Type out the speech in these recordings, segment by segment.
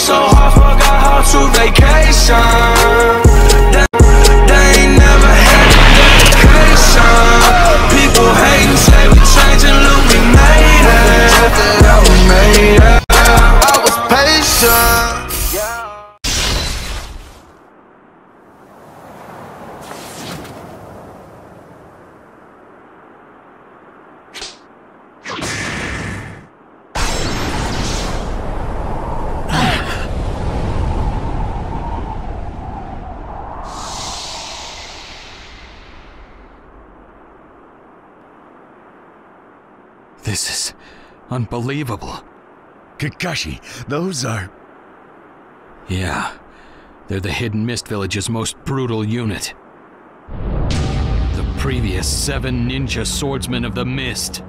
So hard, forgot how to vacation. Unbelievable. Kakashi, those are. Yeah, they're the Hidden Mist Village's most brutal unit. The previous seven ninja swordsmen of the Mist.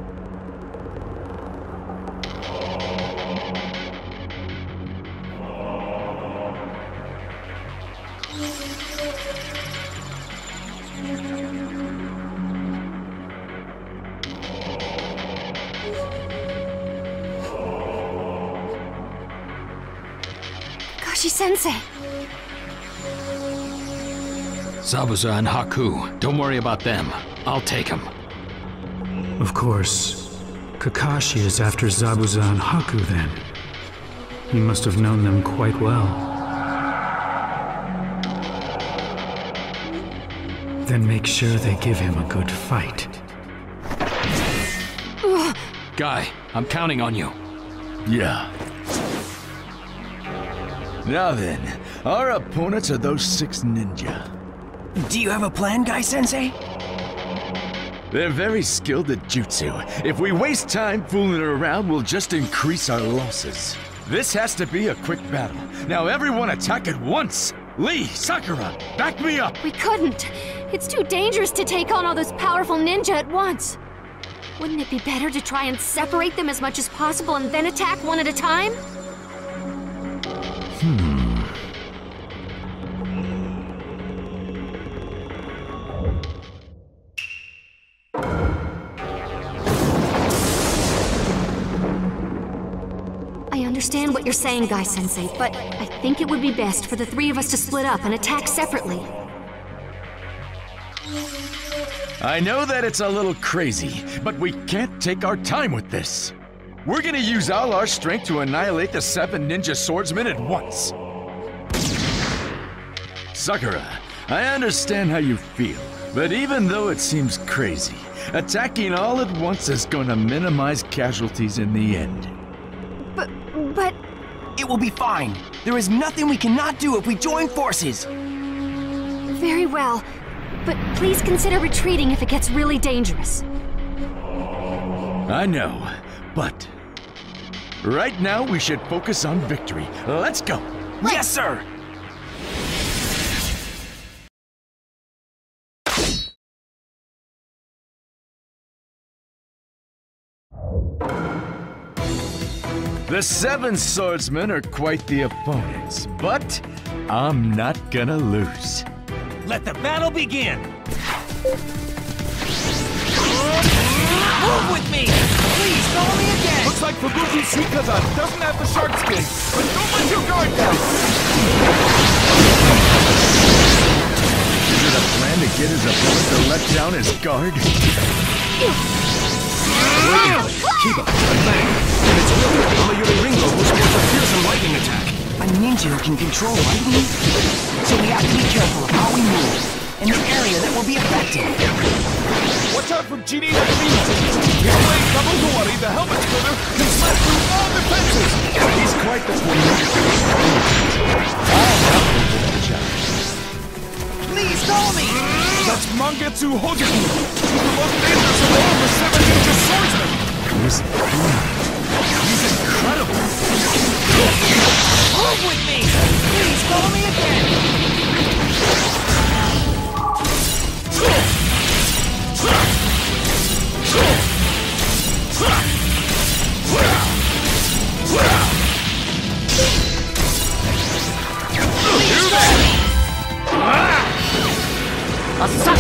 Zabuza and Haku, don't worry about them. I'll take them. Of course. Kakashi is after Zabuza and Haku then. He must have known them quite well. Then make sure they give him a good fight. Guy, I'm counting on you. Yeah. Now then, our opponents are those six ninja. Do you have a plan, Guy Sensei? They're very skilled at jutsu. If we waste time fooling around, we'll just increase our losses. This has to be a quick battle. Now everyone attack at once! Lee, Sakura, back me up! We couldn't. It's too dangerous to take on all those powerful ninja at once. Wouldn't it be better to try and separate them as much as possible and then attack one at a time? Understand what you're saying, Guy Sensei, but I think it would be best for the three of us to split up and attack separately. I know that it's a little crazy, but we can't take our time with this. We're gonna use all our strength to annihilate the seven ninja swordsmen at once. Sakura, I understand how you feel, but even though it seems crazy, attacking all at once is gonna minimize casualties in the end. But, but, It will be fine. There is nothing we cannot do if we join forces. very well. But please consider retreating if it gets really dangerous. I know, but right now we should focus on victory. Let's go. Yes, sir! The Seven Swordsmen are quite the opponents, but I'm not gonna lose. Let the battle begin! Move with me! Please, follow me again! Looks like Fuguki Suikazan doesn't have the shark skin, but don't let your guard down! Is it a plan to get his opponent to let down his guard? Keep up, ninja who can control lightning? So we have to be careful of how we move, in the area that will be affected. Watch out for Genie Nakamiya! His blade Kabutowari, the helmet splitter, can slash through all defenses! He's quite the formidable. I'll help him with the challenge. Please, follow me! That's Mangetsu Hozuki! He's the most dangerous of all the seven ninja swordsmen! Who's Assault!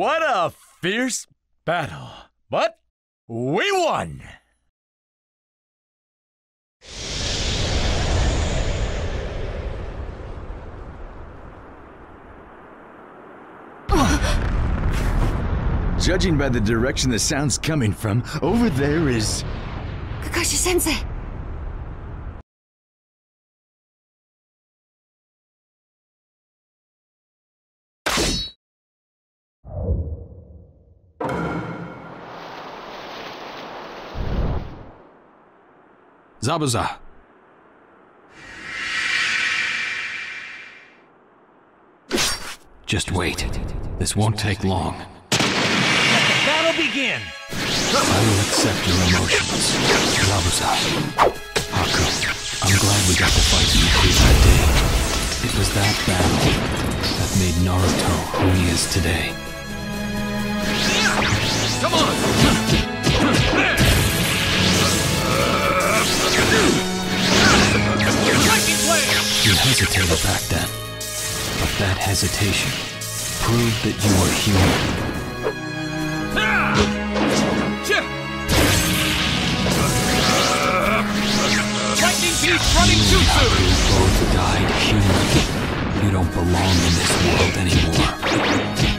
What a fierce battle. But we won! Judging by the direction the sound's coming from, over there is. Kakashi Zabuza. Just wait. This won't take long. Let the battle begin! I will accept your emotions. Zabuza. Haku, I'm glad we got to fight in the creek that day. It was that battle that made Naruto who he is today. Come on! You hesitated back then, but that hesitation proved that you were human. Lightning beast running jutsu! You both died human. You don't belong in this world anymore.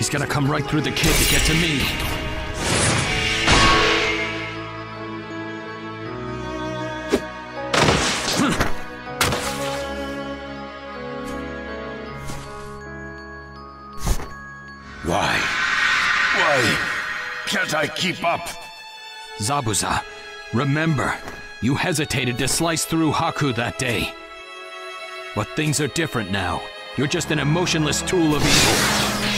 He's gonna come right through the kid to get to me. Why? Why can't I keep up? Zabuza, remember, you hesitated to slice through Haku that day. But things are different now. You're just an emotionless tool of evil.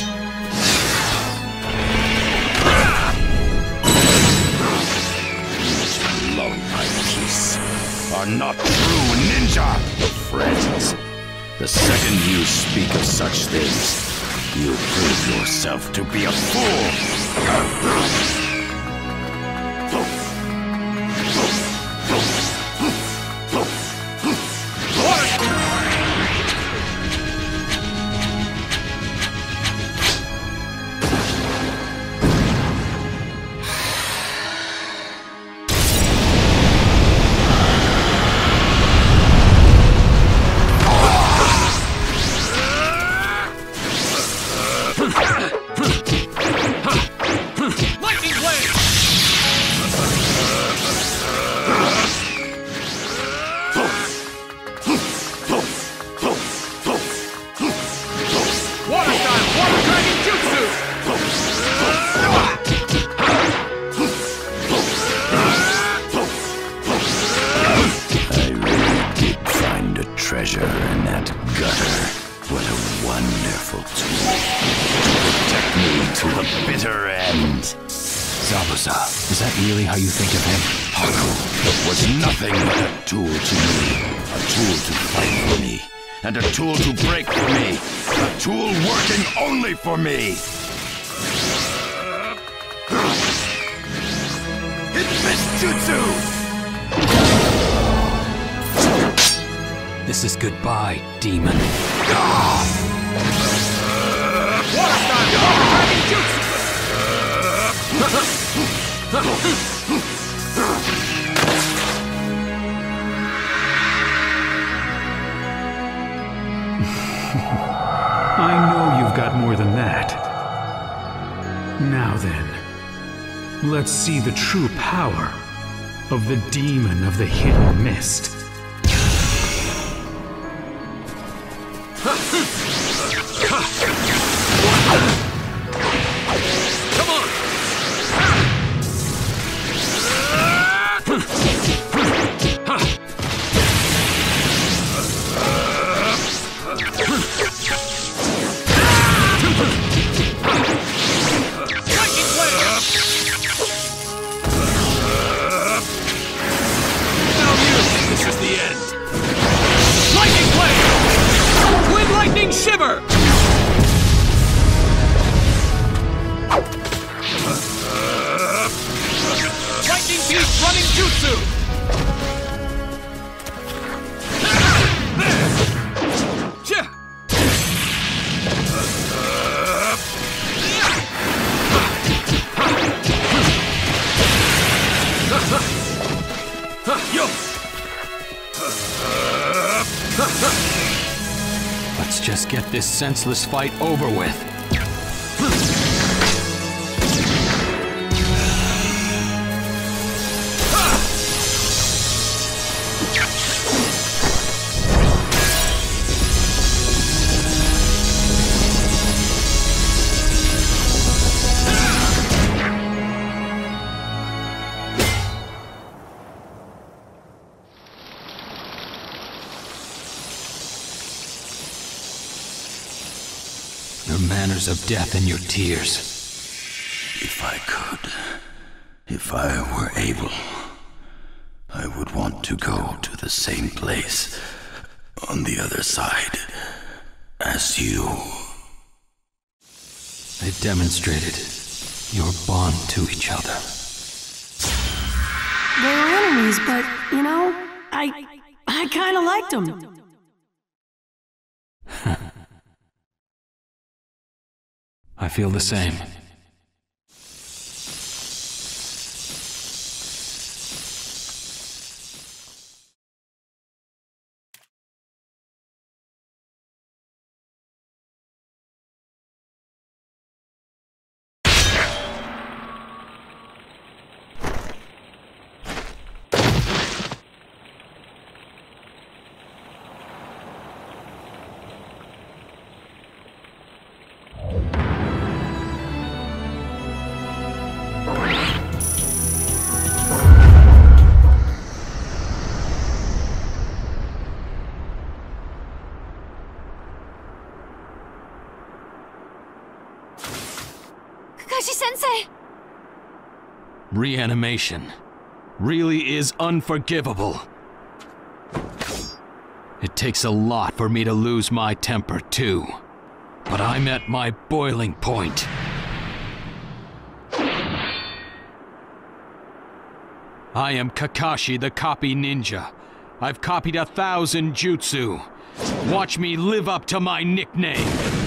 Are not true ninja friends. The second you speak of such things, you prove yourself to be a fool. To the bitter end. Zabuza, is that really how you think of him? Haku was nothing but a tool to me. A tool to fight for me. And a tool to break for me. A tool working only for me. This jutsu! This is goodbye, demon. I know you've got more than that. Now then, let's see the true power of the demon of the hidden mist. Let's get this senseless fight over with. Your manners of death and your tears. If I could, if I were able, I would want to go to the same place on the other side as you. They demonstrated your bond to each other. They were enemies, but, you know, I. I kinda liked them. I feel the same. Reanimation really is unforgivable. It takes a lot for me to lose my temper, too. But I'm at my boiling point. I am Kakashi the Copy Ninja. I've copied a thousand jutsu. Watch me live up to my nickname.